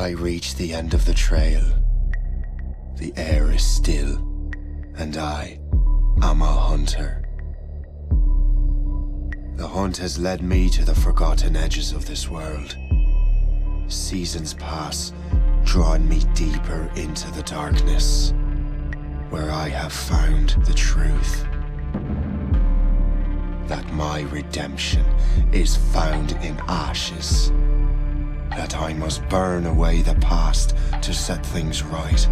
I reach the end of the trail. The air is still, and I am a hunter. The hunt has led me to the forgotten edges of this world. Seasons pass, drawing me deeper into the darkness, where I have found the truth. That my redemption is found in ashes. That I must burn away the past to set things right.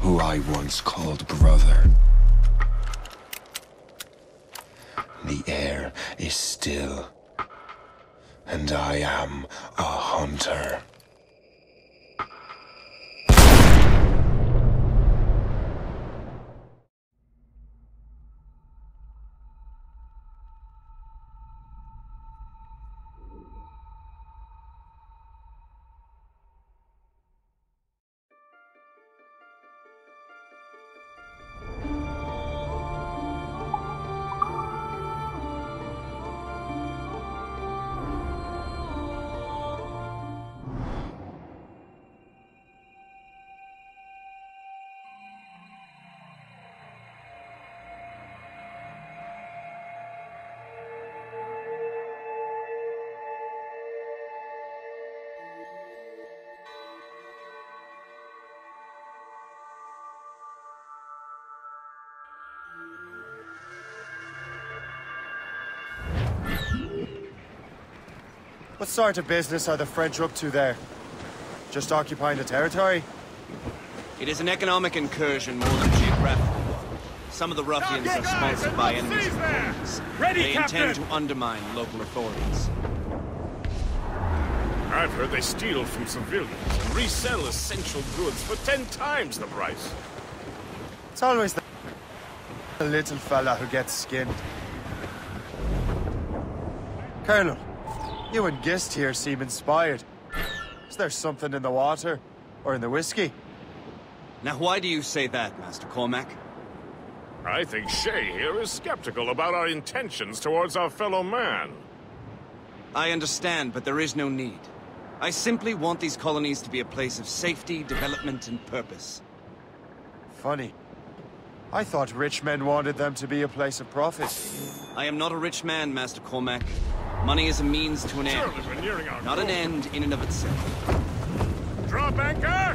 Who I once called brother. The air is still, and I am a hunter. What sort of business are the French up to there? Just occupying the territory? It is an economic incursion more than geographical one. Some of the ruffians are sponsored by enemies of Poland's. Ready, They Captain! intend to undermine local authorities. I've heard they steal from civilians and resell essential goods for ten times the price. It's always the the little fella who gets skinned. Colonel, you and Gist here seem inspired. Is there something in the water? Or in the whiskey? Now why do you say that, Master Cormac? I think Shay here is skeptical about our intentions towards our fellow man. I understand, but there is no need. I simply want these colonies to be a place of safety, development, and purpose. Funny. I thought rich men wanted them to be a place of profit. I am not a rich man, Master Cormac. Money is a means to an end, we're nearing our not an end in and of itself. Drop anchor!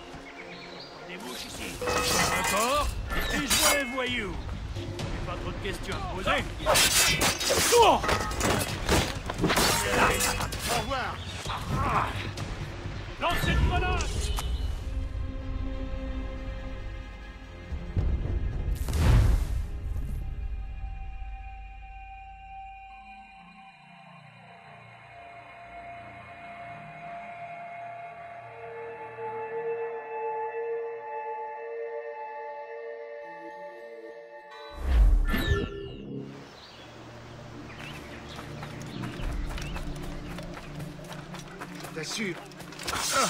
Des mouches ici. Encore Et je vois les voyous. J'ai pas trop de questions à poser. Oh Au revoir Lancez une grenade t'assure. Ah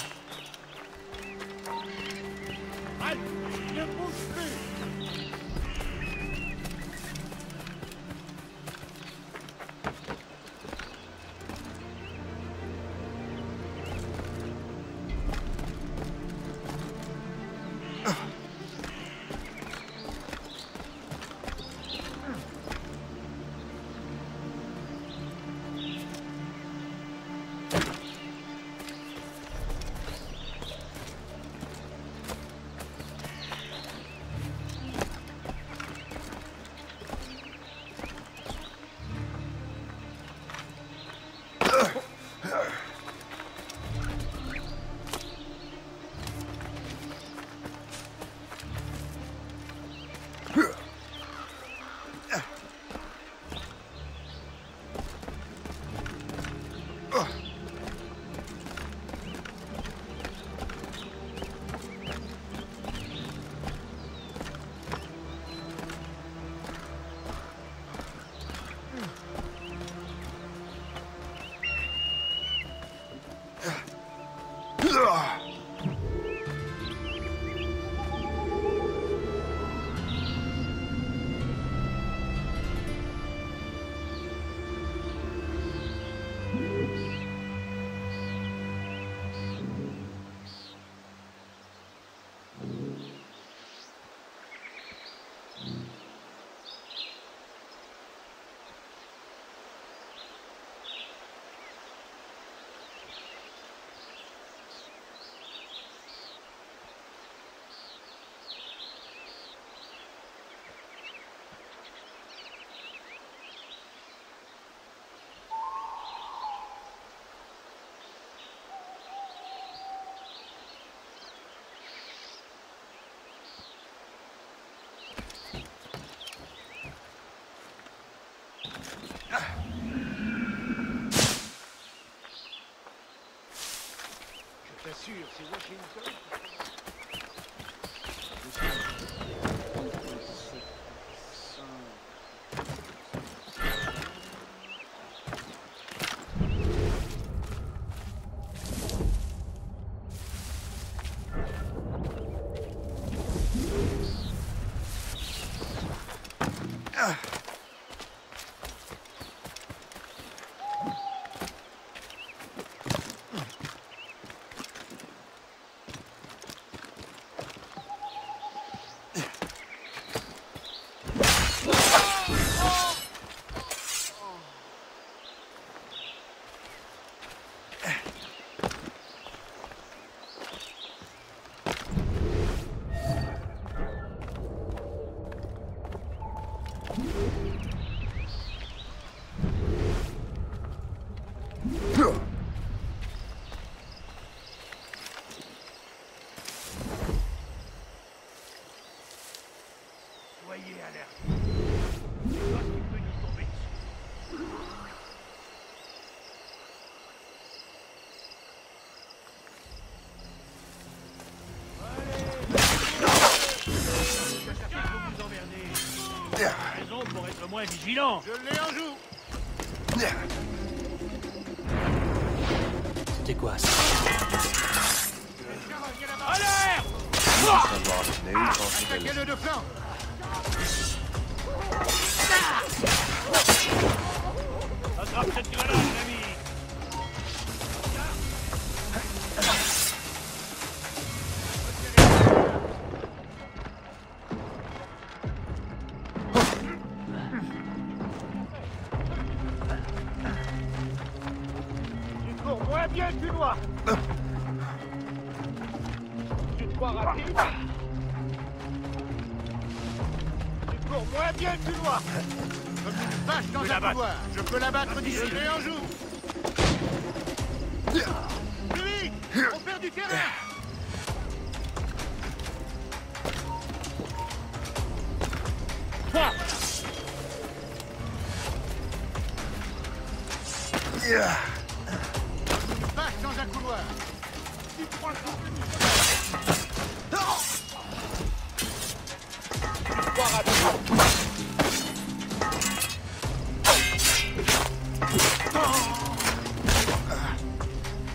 sûr, c'est Washington. Moins vigilant. Je l'ai en joue. C'était quoi ça Alerte Attaquez-le de flanc Attrape cette grenade, Dans un couloir.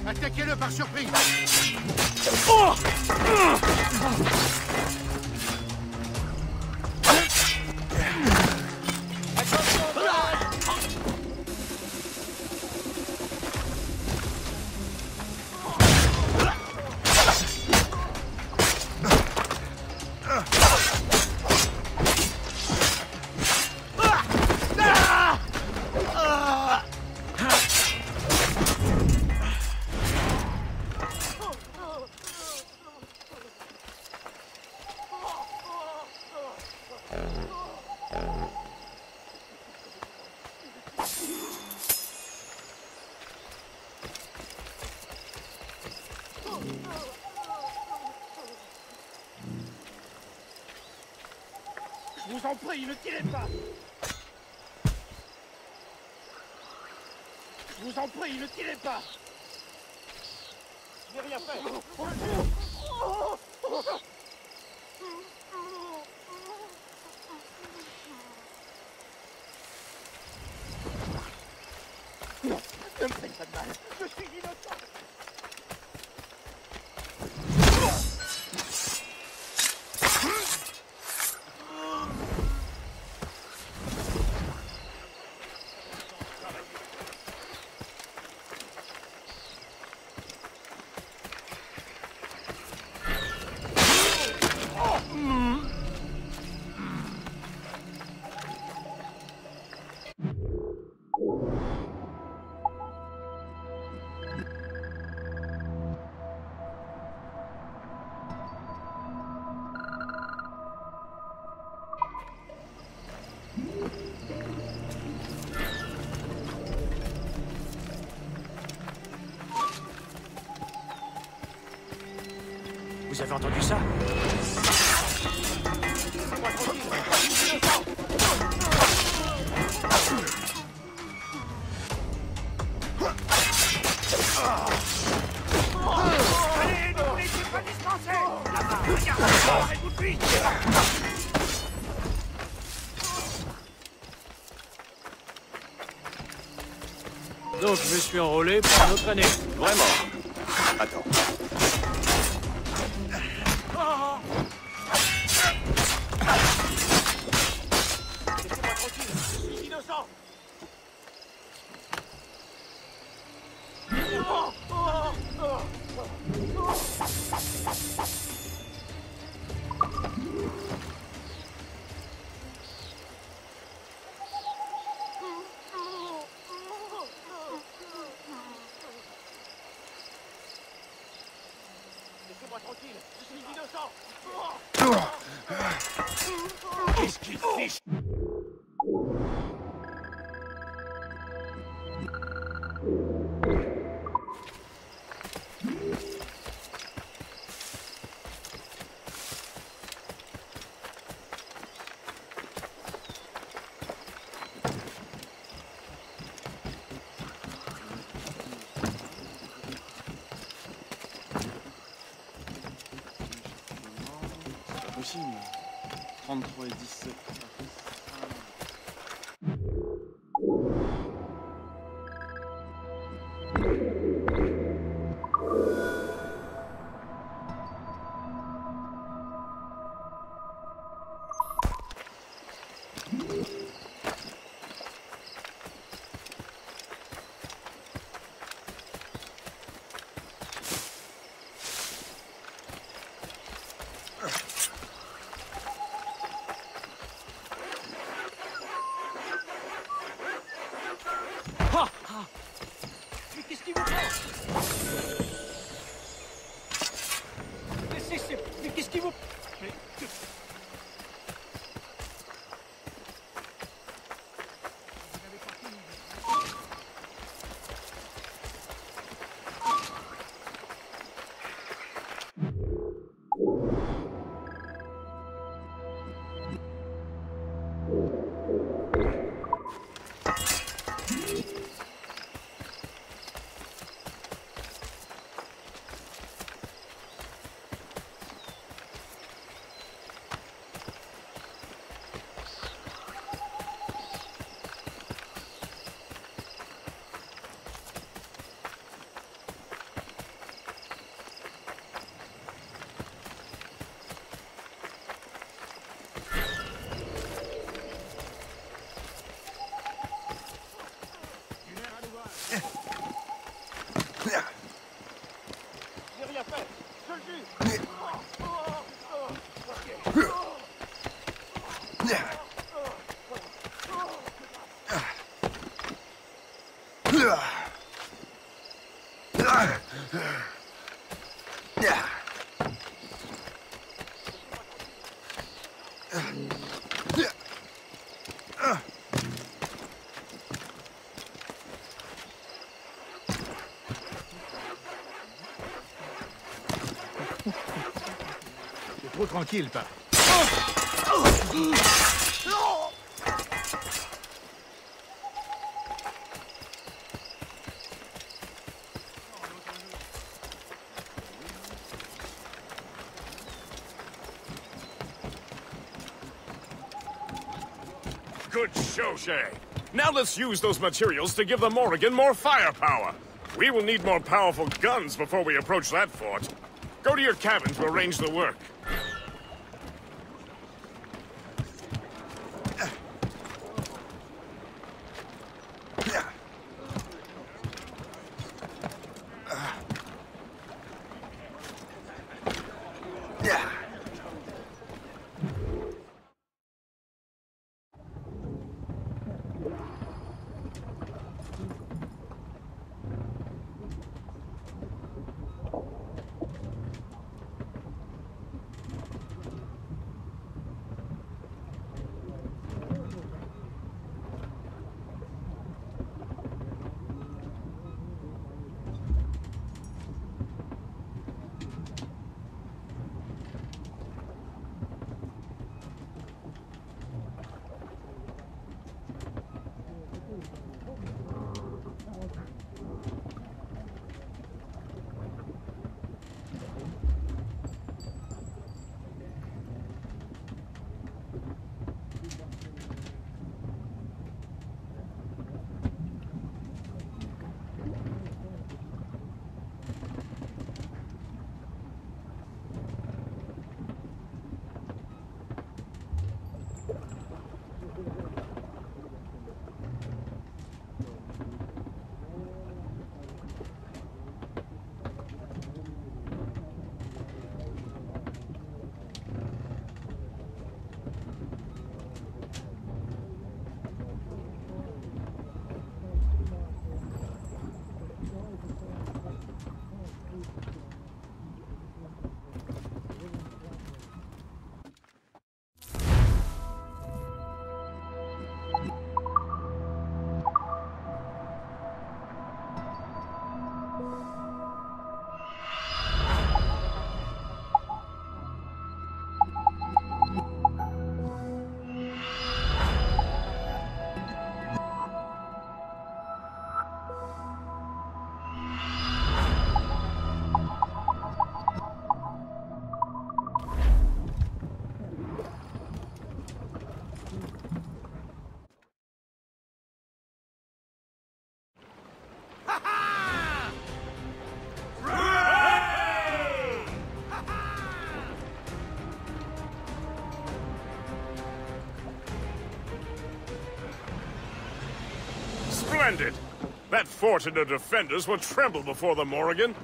Attaquez-le par surprise oh Vous en prie, ne tirez pas. Je vous en prie, ne tirez pas. Je n'ai rien fait. Ne me faites pas de mal Je suis innocent Vous avez entendu ça Donc je me suis enrôlé pour une autre année. Vraiment Attends. Trop tranquille, pas. Oh oh Now let's use those materials to give the Morrigan more firepower. We will need more powerful guns before we approach that fort. Go to your cabin to arrange the work. That fort and the defenders will tremble before the Morrigan.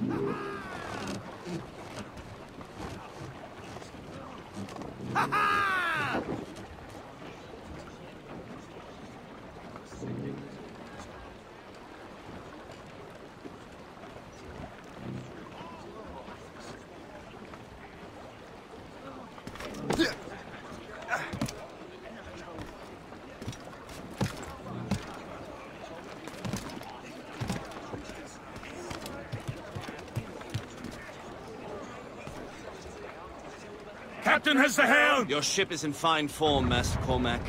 Captain has the helm! Your ship is in fine form, Master Cormac.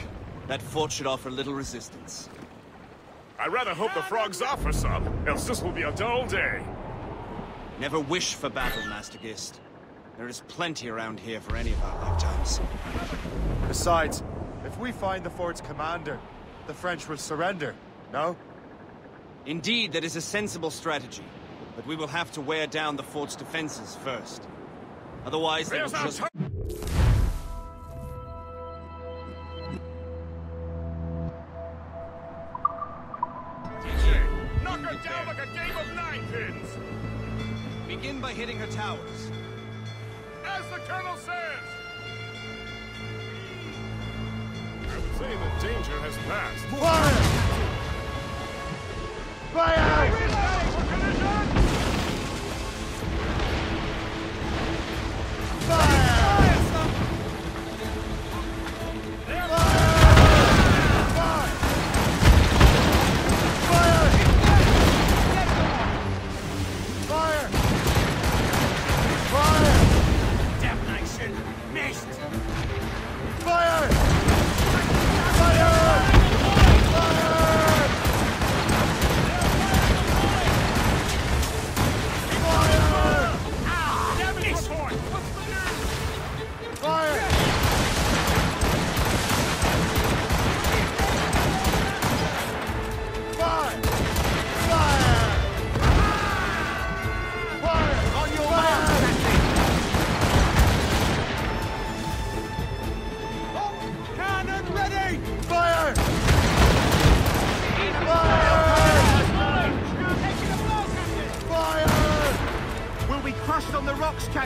That fort should offer little resistance. I rather hope the frogs offer some, else this will be a dull day. Never wish for battle, Master Gist. There is plenty around here for any of our lifetimes. Besides, if we find the fort's commander, the French will surrender, no? Indeed, that is a sensible strategy. But we will have to wear down the fort's defenses first. Otherwise, they will just... down like a game of nine pins! Begin by hitting her towers. As the Colonel says! I would say that danger has passed. Fire! Fire! Fire!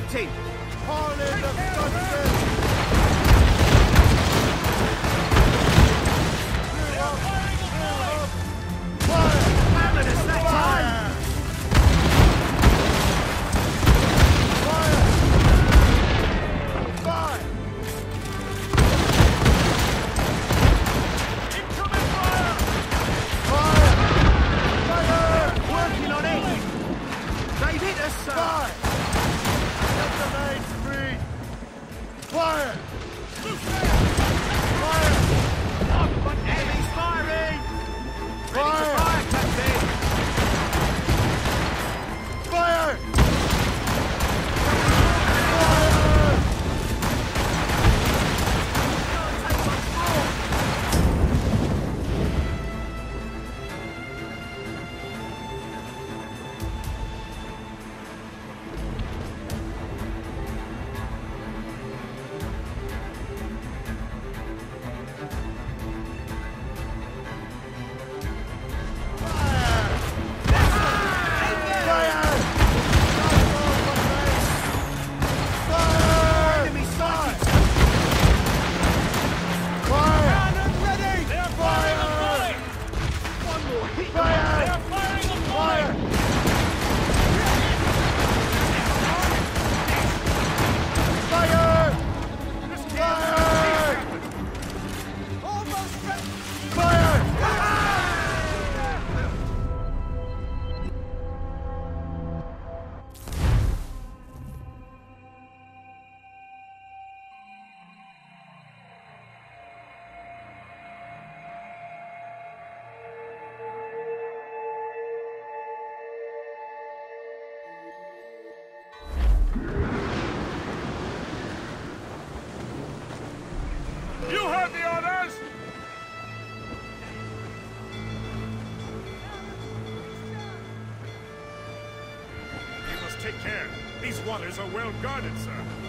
Team. All in the take care. These waters are well guarded, sir.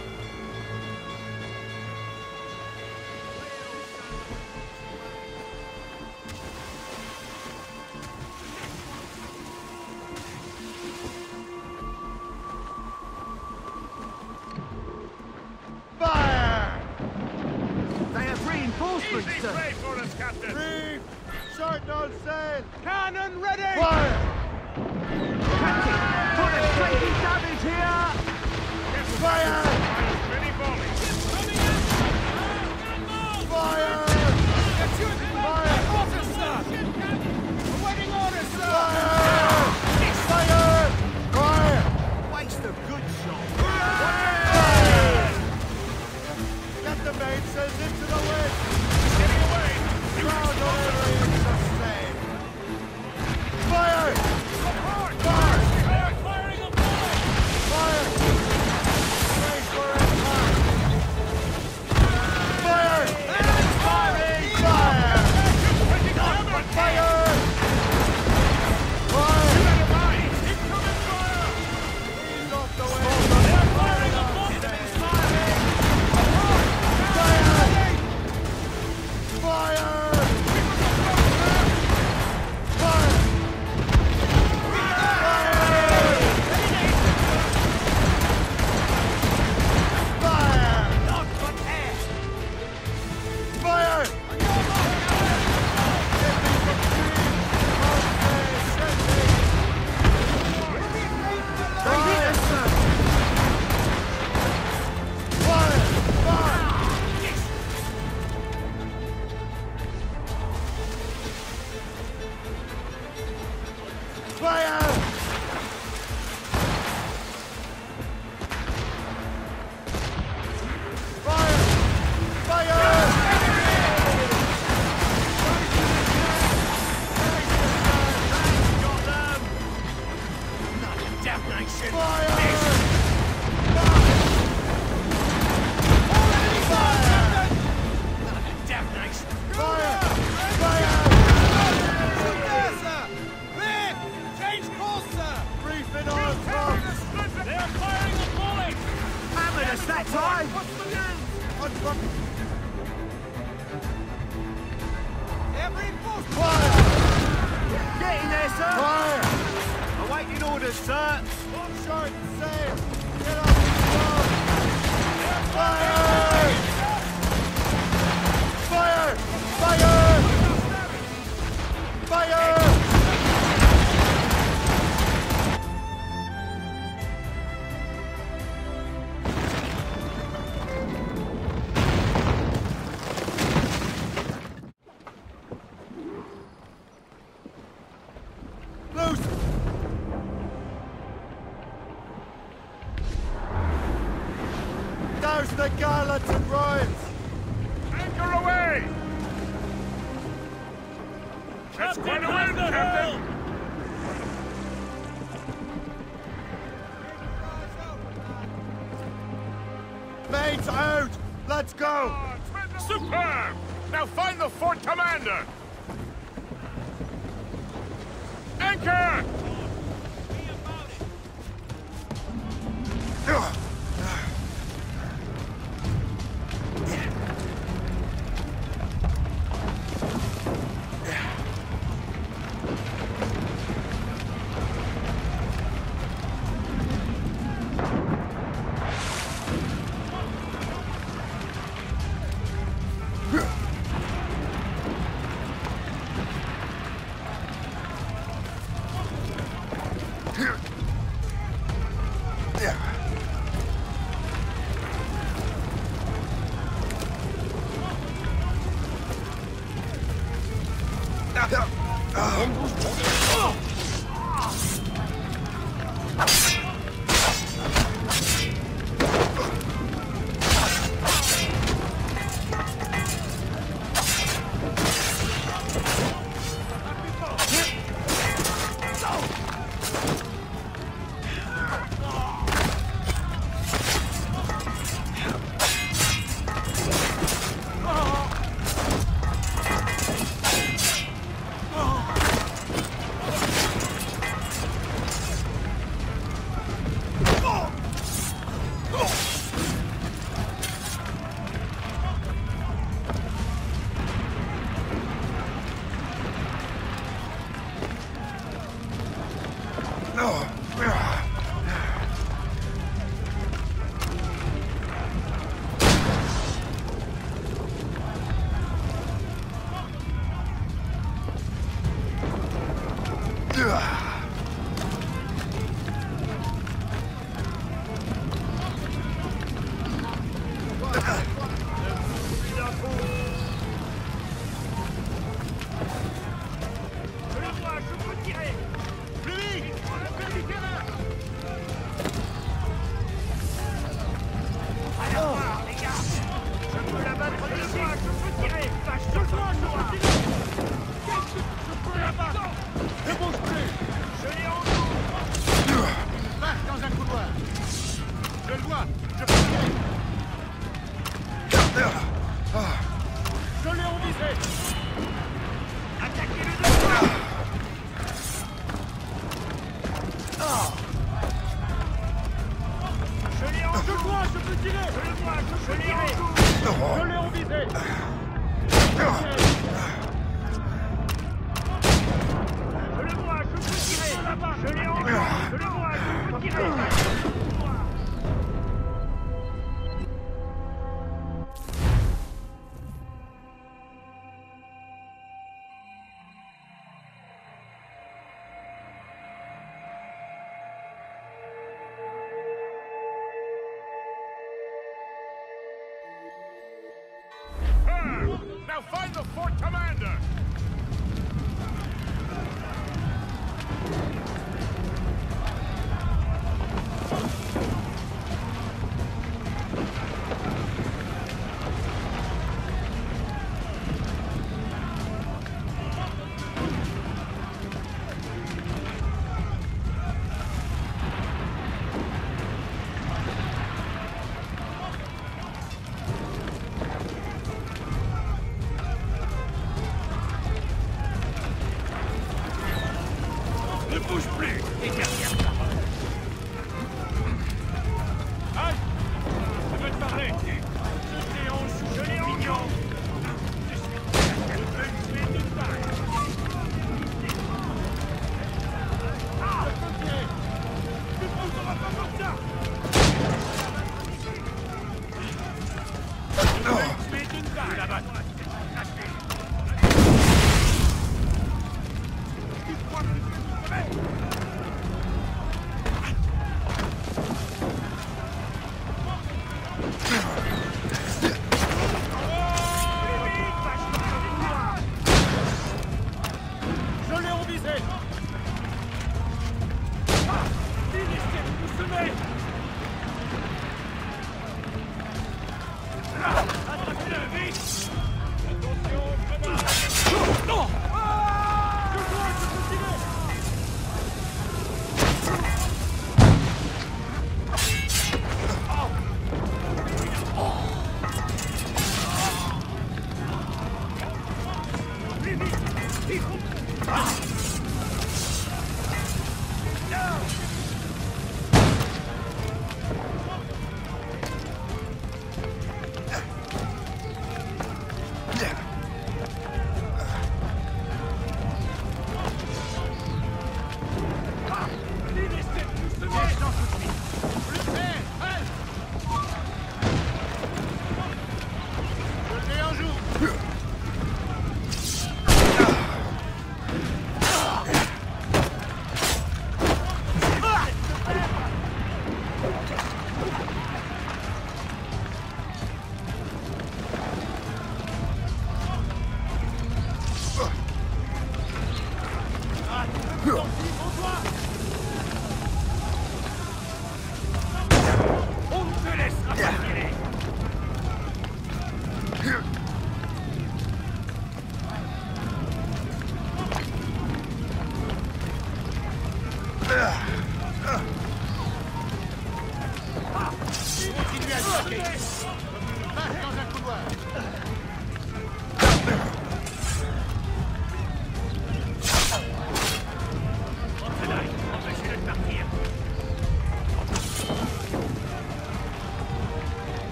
Fire! Mates out! Let's go! Superb! Now find the fort commander! Anchor!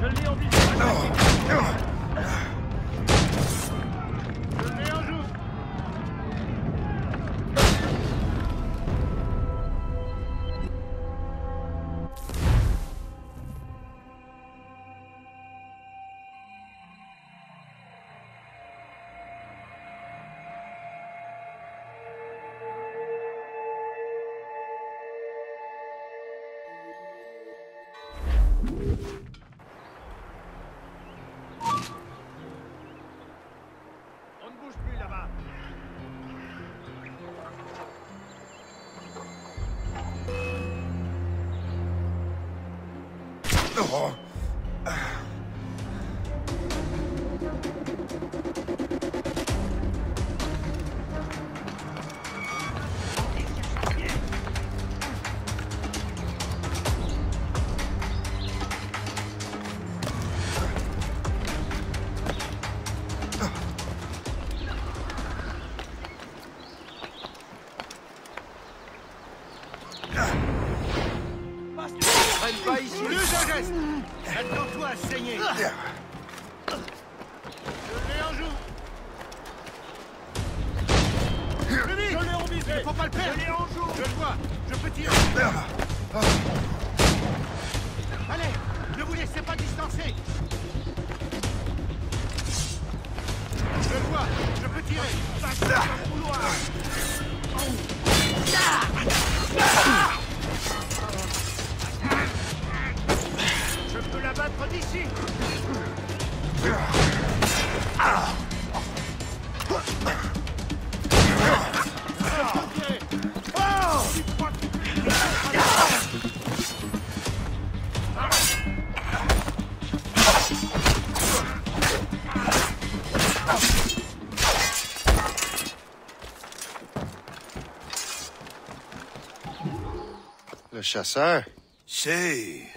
Je l'ai en visée Attends-toi à chasseur. Say,